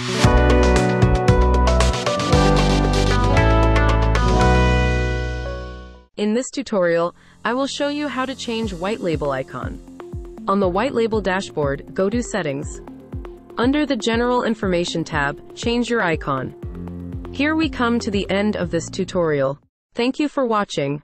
In this tutorial, I will show you how to change white label icon. On the white label dashboard, go to settings. Under the general information tab, change your icon. Here we come to the end of this tutorial. Thank you for watching.